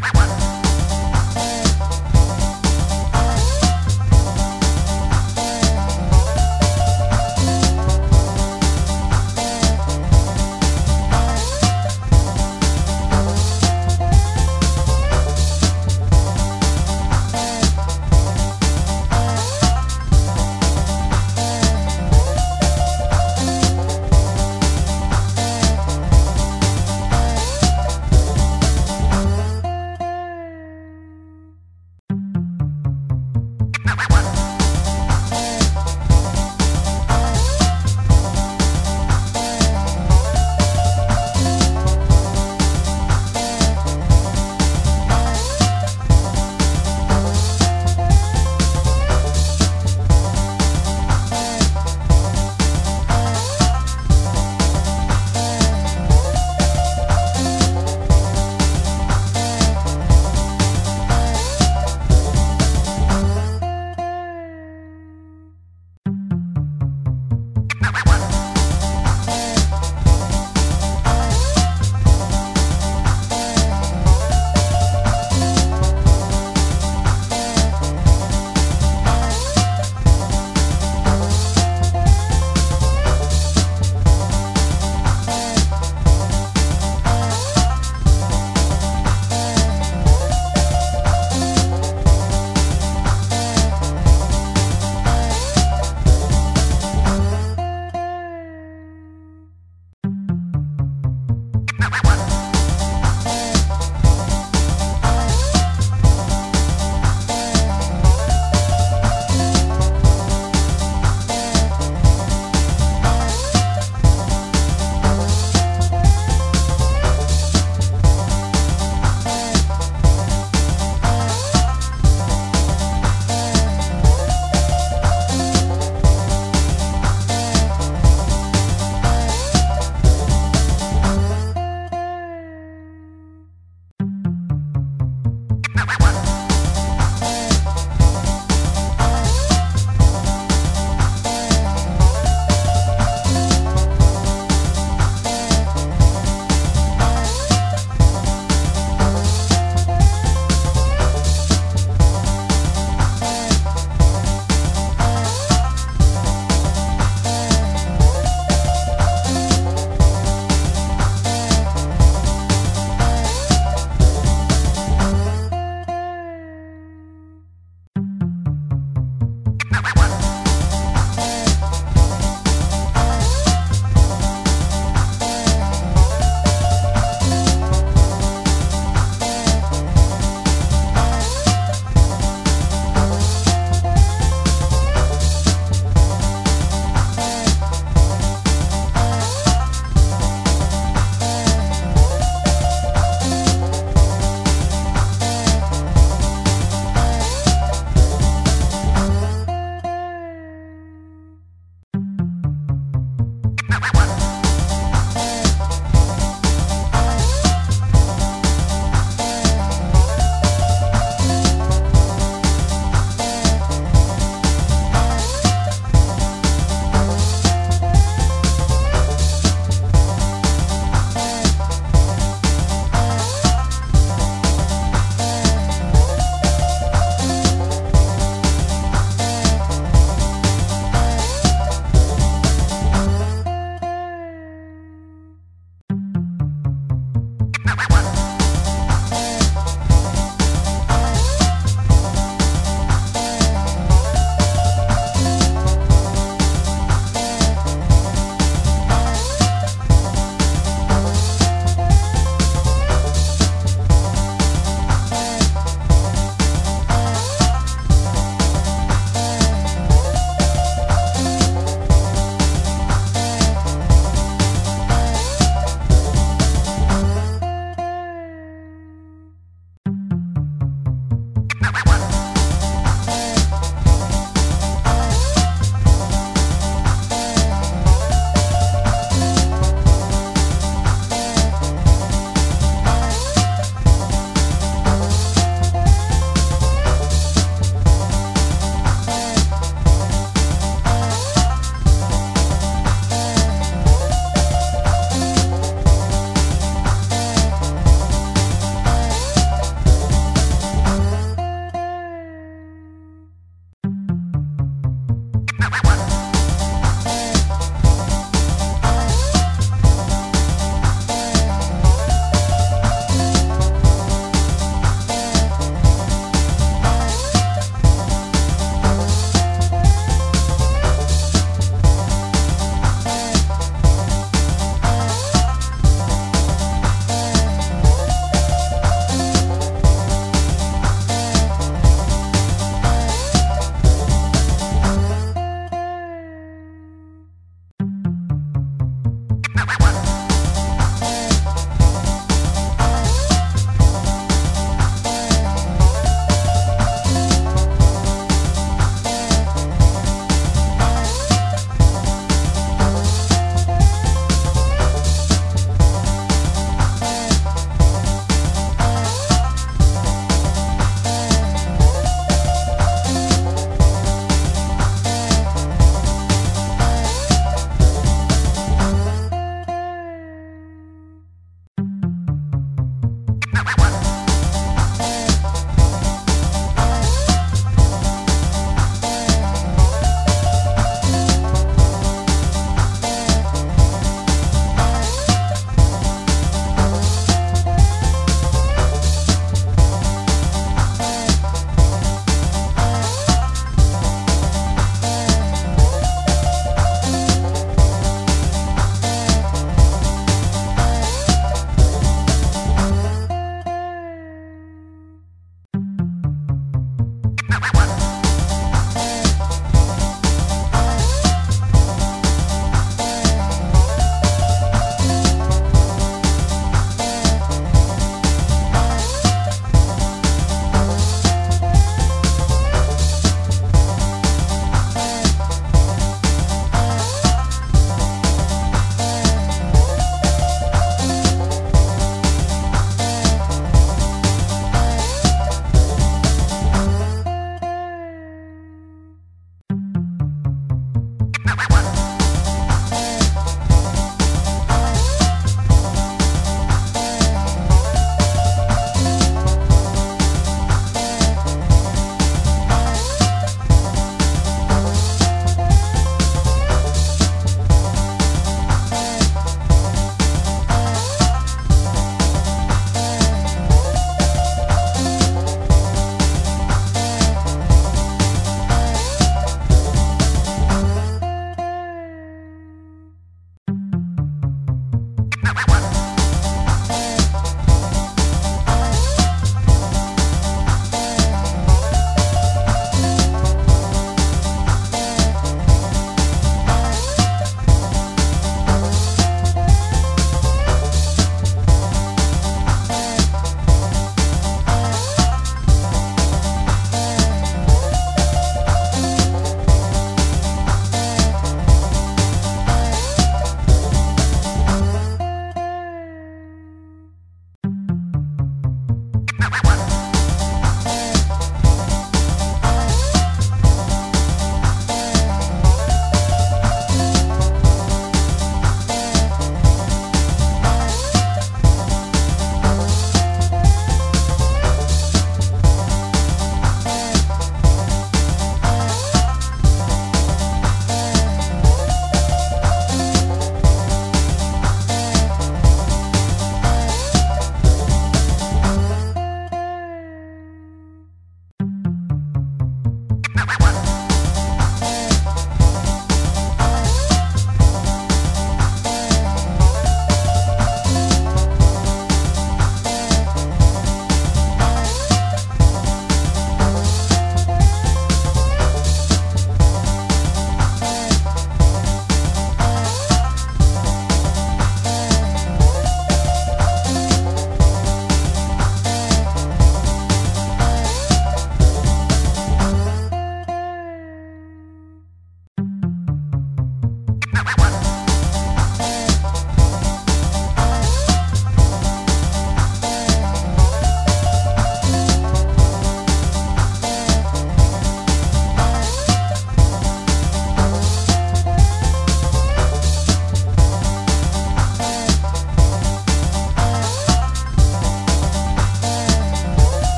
one.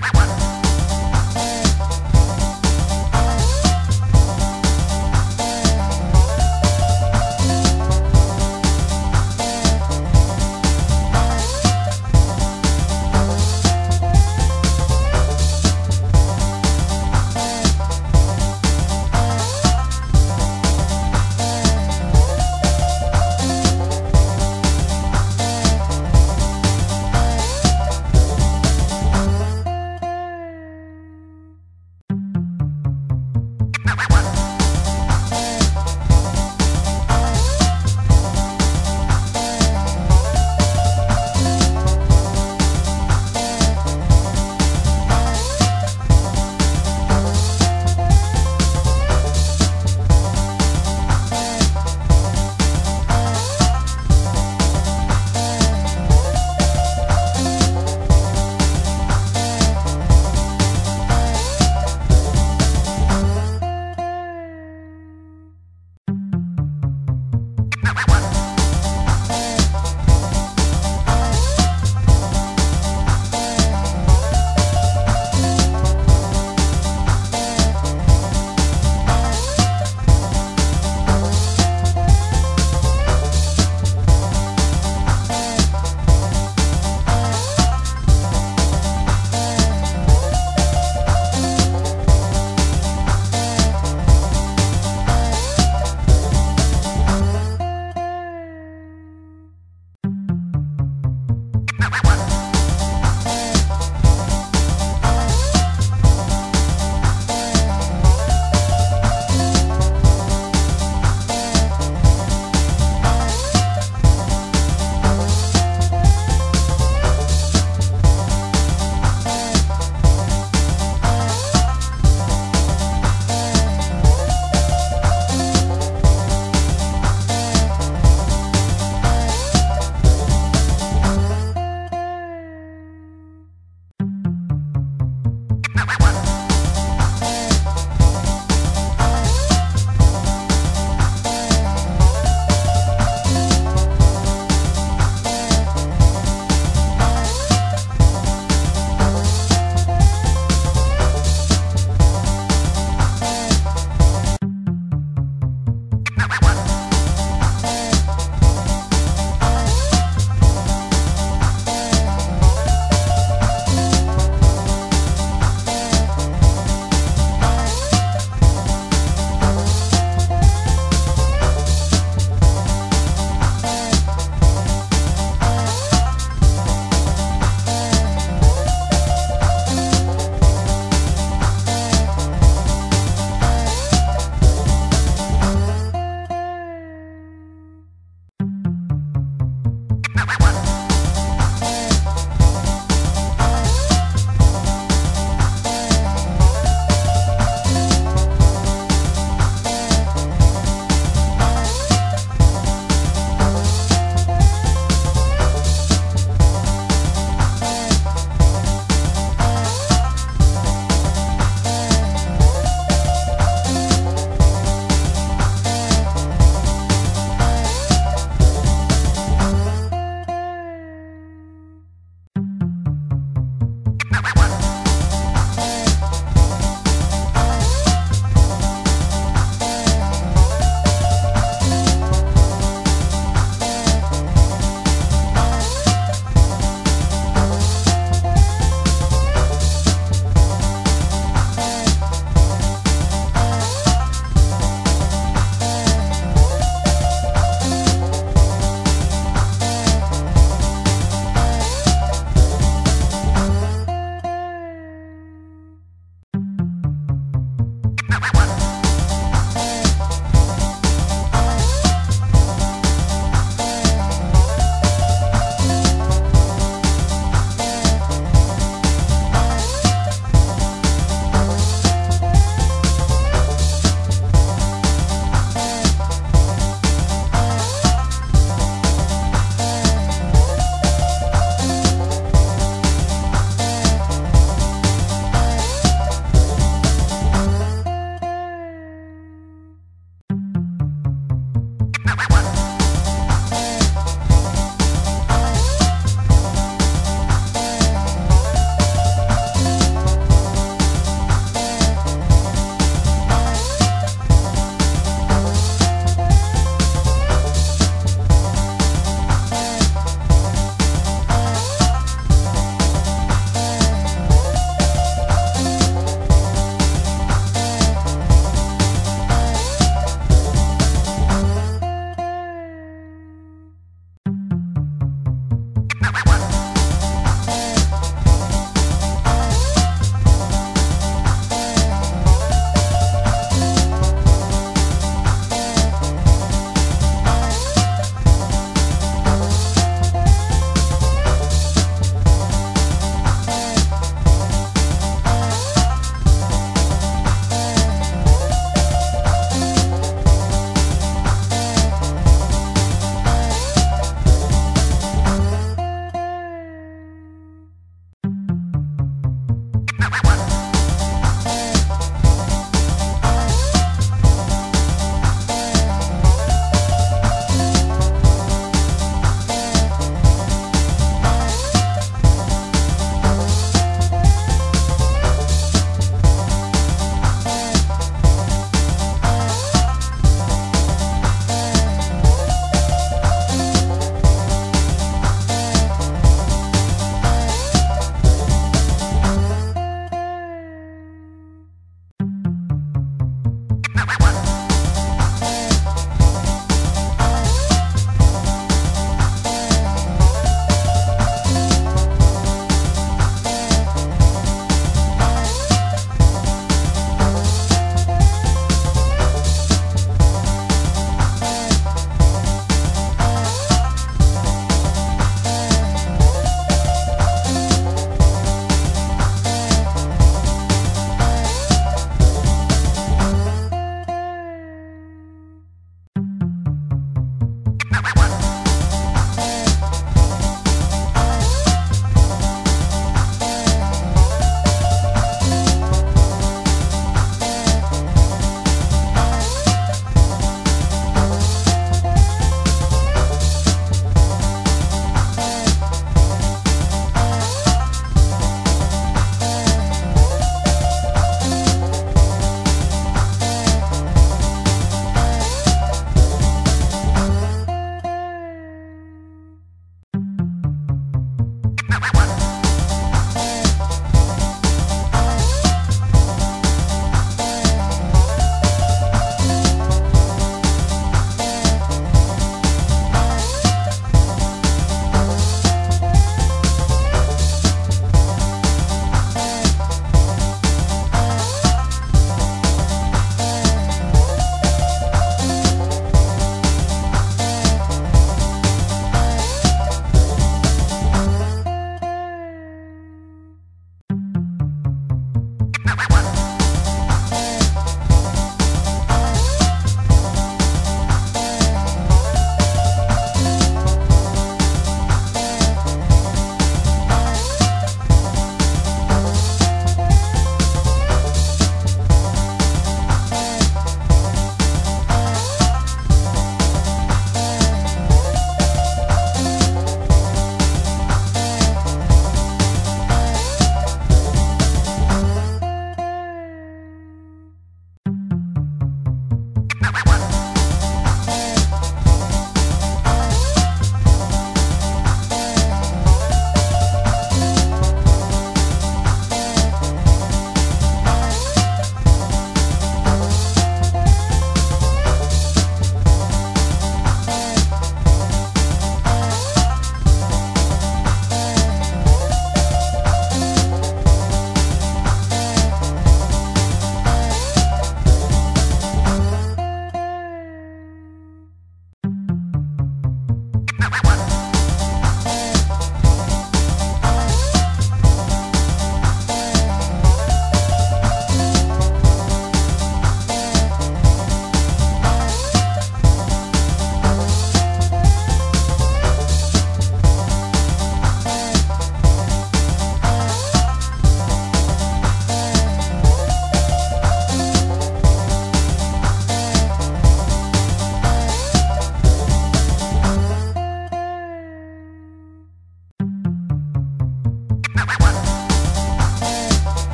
What?